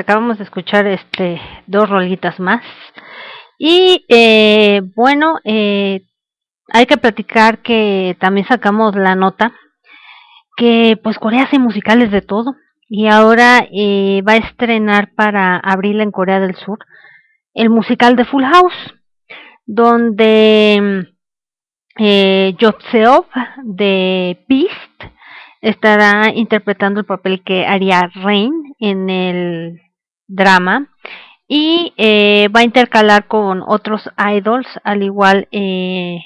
acabamos de escuchar este dos rolitas más. Y eh, bueno, eh, hay que platicar que también sacamos la nota que pues Corea hace musicales de todo y ahora eh, va a estrenar para abril en Corea del Sur el musical de Full House, donde eh, Seop de Beast estará interpretando el papel que haría Rain en el drama y eh, va a intercalar con otros idols, al igual eh,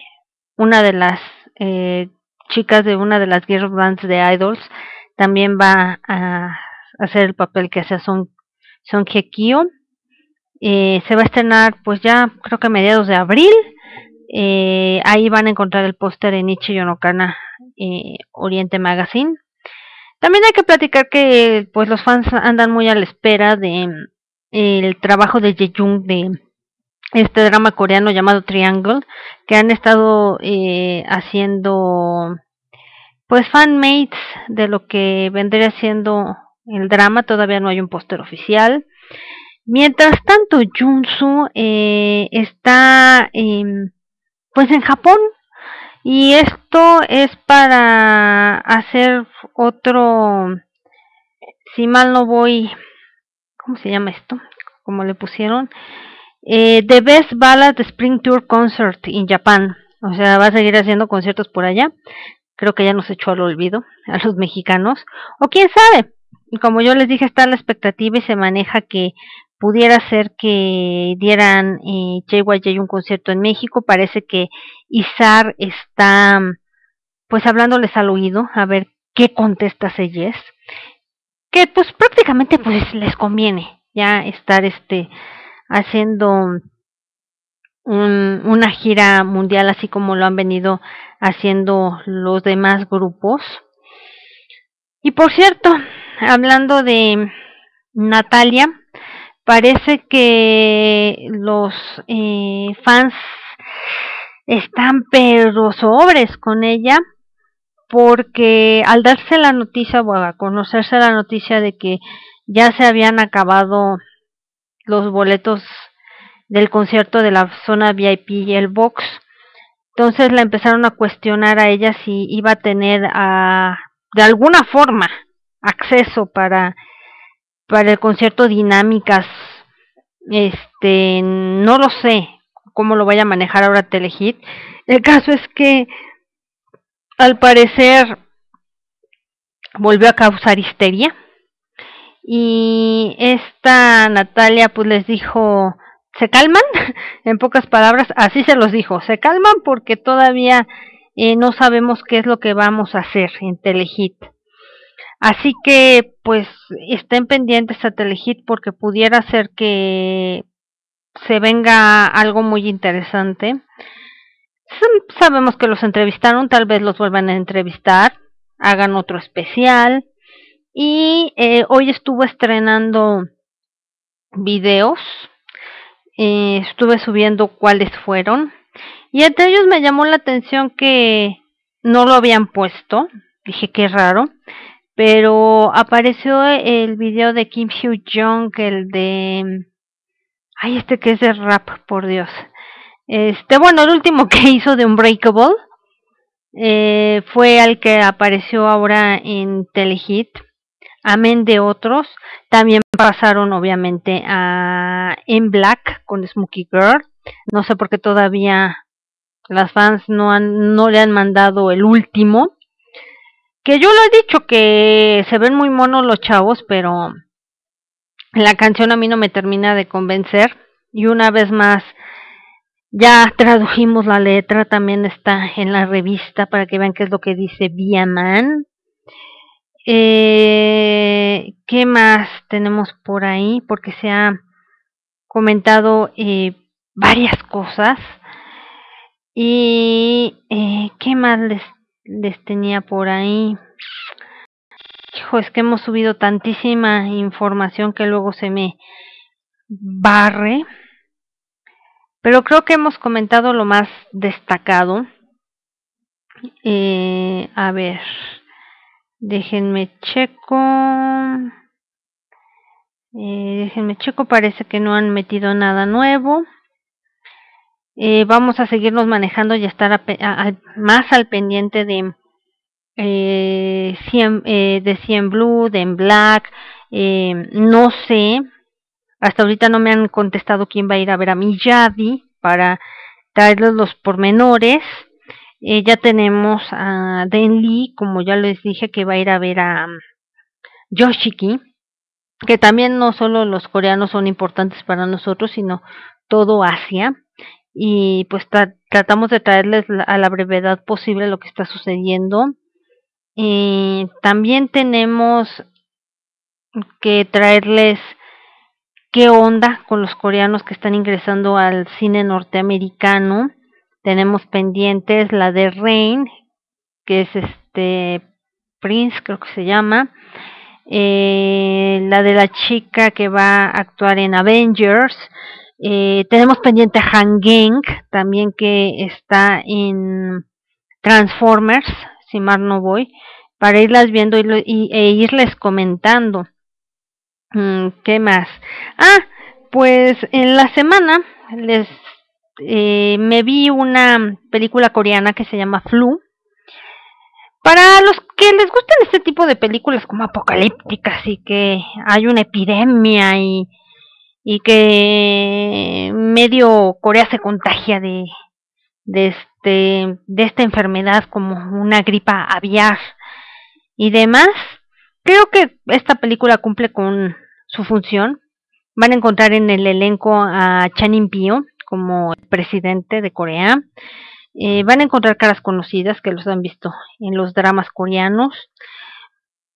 una de las eh, chicas de una de las girl bands de idols también va a hacer el papel que hace Son, Son se va a estrenar pues ya creo que a mediados de abril. Eh, ahí van a encontrar el póster en Ichi Yonokana eh, Oriente Magazine. También hay que platicar que pues los fans andan muy a la espera de el trabajo de Jung de este drama coreano llamado Triangle, que han estado eh, haciendo pues fanmates de lo que vendría siendo el drama, todavía no hay un póster oficial. Mientras tanto, Junsu eh, está pues en Japón y esto es para hacer otro, si mal no voy, ¿cómo se llama esto? Como le pusieron, eh, The Best Ballad Spring Tour Concert in Japan. O sea, va a seguir haciendo conciertos por allá. Creo que ya nos echó al olvido a los mexicanos. O quién sabe. Como yo les dije, está la expectativa y se maneja que pudiera ser que dieran eh, JYJ un concierto en México. Parece que Izar está pues hablándoles al oído a ver qué contesta Yes. Que pues prácticamente pues les conviene ya estar este haciendo una gira mundial así como lo han venido haciendo los demás grupos. Y por cierto, hablando de Natalia, parece que los eh, fans están pero sobres con ella porque al darse la noticia o a conocerse la noticia de que ya se habían acabado los boletos del concierto de la zona VIP y el box. Entonces la empezaron a cuestionar a ella si iba a tener a, de alguna forma acceso para, para el concierto dinámicas. Este, no lo sé cómo lo vaya a manejar ahora Telehit. El caso es que al parecer volvió a causar histeria y esta Natalia pues les dijo, ¿se calman? en pocas palabras, así se los dijo, se calman porque todavía eh, no sabemos qué es lo que vamos a hacer en Telehit. Así que pues estén pendientes a Telehit porque pudiera ser que se venga algo muy interesante. Sabemos que los entrevistaron, tal vez los vuelvan a entrevistar, hagan otro especial y eh, hoy estuve estrenando videos. Eh, estuve subiendo cuáles fueron. Y entre ellos me llamó la atención que no lo habían puesto. Dije que raro. Pero apareció el video de Kim Hyo Jong, el de. Ay, este que es de rap, por Dios. Este, bueno, el último que hizo de Unbreakable eh, fue el que apareció ahora en Telehit amén de otros. También pasaron obviamente a En Black con Smokey Girl. No sé por qué todavía las fans no, han, no le han mandado el último. Que yo lo he dicho que se ven muy monos los chavos, pero la canción a mí no me termina de convencer. Y una vez más, ya tradujimos la letra, también está en la revista para que vean qué es lo que dice Via Man. Eh, ¿Qué más tenemos por ahí? Porque se ha comentado eh, varias cosas. ¿Y eh, qué más les, les tenía por ahí? Hijo, es que hemos subido tantísima información que luego se me barre. Pero creo que hemos comentado lo más destacado. Eh, a ver. Déjenme checo. Eh, déjenme checo, parece que no han metido nada nuevo. Eh, vamos a seguirnos manejando y estar más al pendiente de eh, 100, eh, de 100 Blue, de en Black. Eh, no sé, hasta ahorita no me han contestado quién va a ir a ver a Miyadi para traerles los pormenores. Eh, ya tenemos a Den Lee, como ya les dije, que va a ir a ver a um, Yoshiki, que también no solo los coreanos son importantes para nosotros, sino todo Asia. Y pues tratamos de traerles a la brevedad posible lo que está sucediendo. Eh, también tenemos que traerles qué onda con los coreanos que están ingresando al cine norteamericano. Tenemos pendientes la de Rain, que es este Prince, creo que se llama. Eh, la de la chica que va a actuar en Avengers. Eh, tenemos pendiente Han Geng, también que está en Transformers, si mal no voy, para irlas viendo y, e irles comentando. Mm, ¿Qué más? Ah, pues en la semana les eh, me vi una película coreana que se llama Flu. Para los que les gustan este tipo de películas como apocalípticas y que hay una epidemia y, y que medio Corea se contagia de, de, este, de esta enfermedad como una gripa aviar y demás, creo que esta película cumple con su función. Van a encontrar en el elenco a Chanin Pio como presidente de Corea. Eh, van a encontrar caras conocidas que los han visto en los dramas coreanos.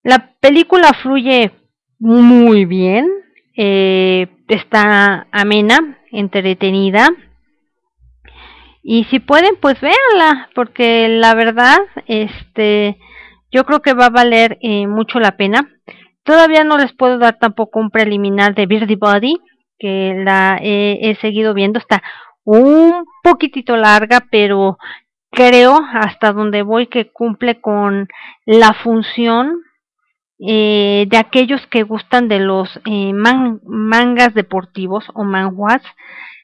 La película fluye muy bien, eh, está amena, entretenida. Y si pueden, pues véanla, porque la verdad, este, yo creo que va a valer eh, mucho la pena. Todavía no les puedo dar tampoco un preliminar de Birdie Body, que la he seguido viendo, está un poquitito larga, pero creo hasta donde voy que cumple con la función eh, de aquellos que gustan de los eh, mangas deportivos o manhwas.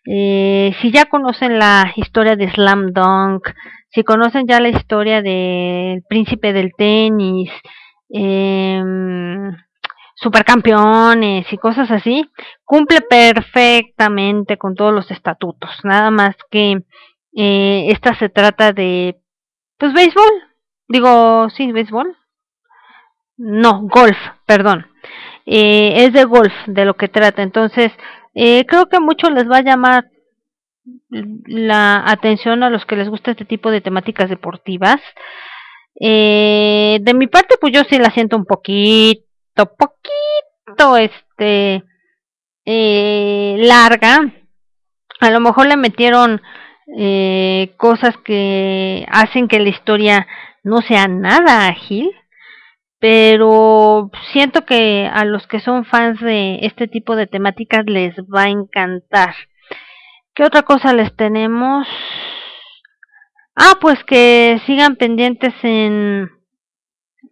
Eh, si ya conocen la historia de Slam Dunk, si conocen ya la historia del príncipe del tenis, eh, supercampeones y cosas así, cumple perfectamente con todos los estatutos. Nada más que eh, esta se trata de, pues, béisbol. Digo, sí, béisbol. No, golf, perdón. Eh, es de golf de lo que trata. Entonces, eh, creo que mucho les va a llamar la atención a los que les gusta este tipo de temáticas deportivas. Eh, de mi parte, pues yo sí la siento un poquito, poquito, este, eh, larga. A lo mejor le metieron eh, cosas que hacen que la historia no sea nada ágil, pero siento que a los que son fans de este tipo de temáticas les va a encantar. ¿Qué otra cosa les tenemos? Ah, pues que sigan pendientes en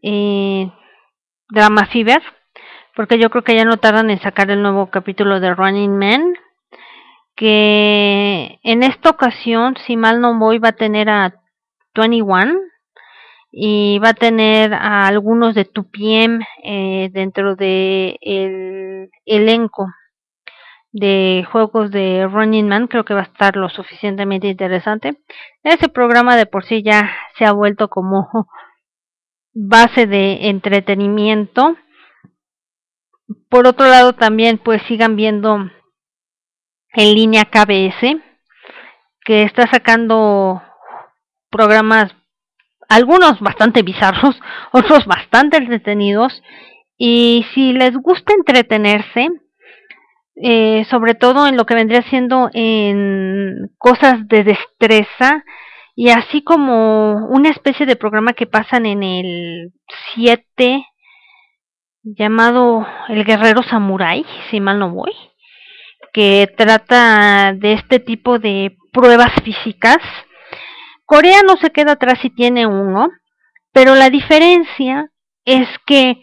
eh, Drama Fever, porque yo creo que ya no tardan en sacar el nuevo capítulo de Running Man, que en esta ocasión, si mal no voy, va a tener a 21 y va a tener a algunos de 2PM eh, dentro de el elenco de juegos de Running Man, creo que va a estar lo suficientemente interesante. Ese programa de por sí ya se ha vuelto como base de entretenimiento. Por otro lado, también pues sigan viendo en línea KBS, que está sacando programas, algunos bastante bizarros, otros bastante entretenidos. Y si les gusta entretenerse, eh, sobre todo en lo que vendría siendo en cosas de destreza y así como una especie de programa que pasan en el 7 llamado El Guerrero Samurai, si mal no voy, que trata de este tipo de pruebas físicas. Corea no se queda atrás si tiene uno, pero la diferencia es que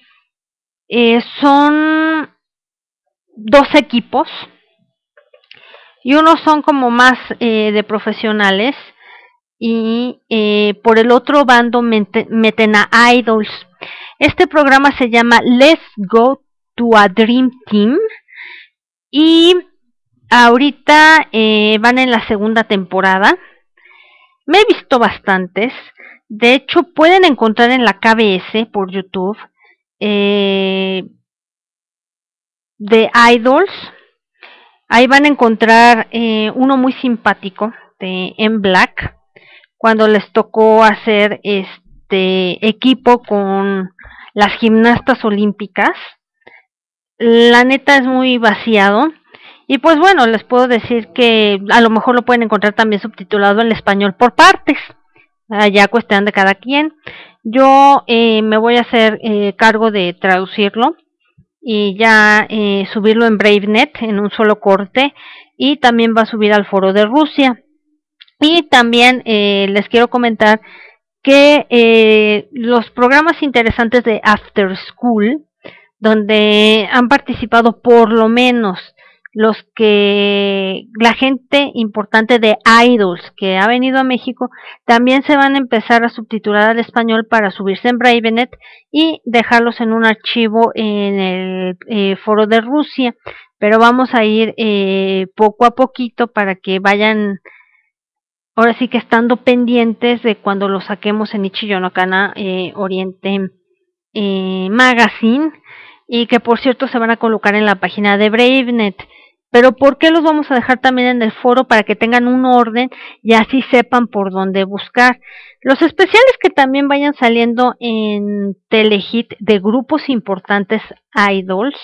eh, son dos equipos y unos son como más eh, de profesionales y eh, por el otro bando meten a idols. Este programa se llama Let's Go to a Dream Team y ahorita eh, van en la segunda temporada. Me he visto bastantes. De hecho, pueden encontrar en la KBS por YouTube de Idols Ahí van a encontrar eh, uno muy simpático de En Black, cuando les tocó hacer este equipo con las gimnastas olímpicas. La neta es muy vaciado. Y pues bueno, les puedo decir que a lo mejor lo pueden encontrar también subtitulado en español por partes. Ya cuestión de cada quien. Yo eh, me voy a hacer eh, cargo de traducirlo y ya eh, subirlo en BraveNet en un solo corte y también va a subir al foro de Rusia. Y también eh, les quiero comentar que eh, los programas interesantes de After School, donde han participado por lo menos los que la gente importante de Idols que ha venido a México también se van a empezar a subtitular al español para subirse en Bravenet y dejarlos en un archivo en el eh, foro de Rusia. Pero vamos a ir eh, poco a poquito para que vayan ahora sí que estando pendientes de cuando lo saquemos en Ichiyonokana eh, Oriente eh, Magazine. Y que por cierto se van a colocar en la página de Bravenet pero ¿por qué los vamos a dejar también en el foro para que tengan un orden y así sepan por dónde buscar? Los especiales que también vayan saliendo en Telehit de grupos importantes idols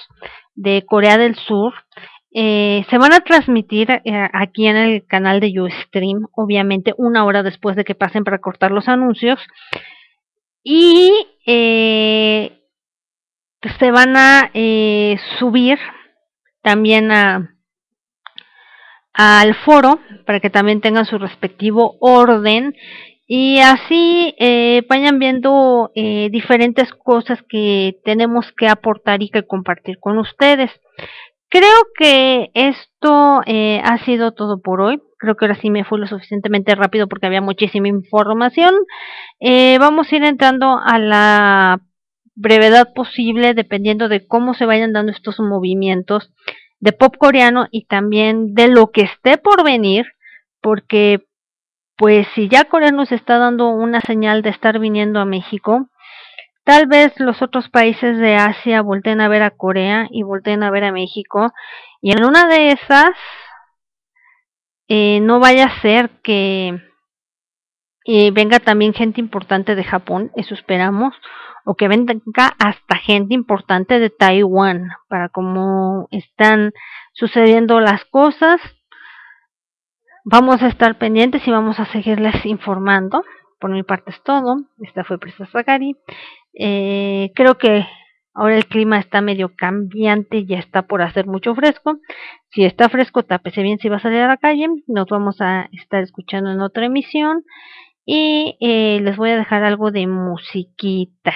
de Corea del Sur eh, se van a transmitir eh, aquí en el canal de Ustream, obviamente una hora después de que pasen para cortar los anuncios. Y eh, se van a subir también a, al foro para que también tengan su respectivo orden y así eh, vayan viendo eh, diferentes cosas que tenemos que aportar y que compartir con ustedes. Creo que esto eh, ha sido todo por hoy. Creo que ahora sí me fue lo suficientemente rápido porque había muchísima información. vamos a ir entrando a la brevedad posible dependiendo de cómo se vayan dando estos movimientos de pop coreano y también de lo que esté por venir, porque pues si ya Corea nos está dando una señal de estar viniendo a México, tal vez los otros países de Asia volteen a ver a Corea y volteen a ver a México, y en una de esas eh, no vaya a ser que eh, venga también gente importante de Japón, eso esperamos, o que venga hasta gente importante de Taiwán para cómo están sucediendo las cosas. Vamos a estar pendientes y vamos a seguirles informando. Por mi parte es todo. Esta fue Prisa Sagari. Eh, creo que ahora el clima está medio cambiante, ya está por hacer mucho fresco. Si está fresco, tápese bien si va a salir a la calle. Nos vamos a estar escuchando en otra emisión. Y eh, les voy a dejar algo de musiquita.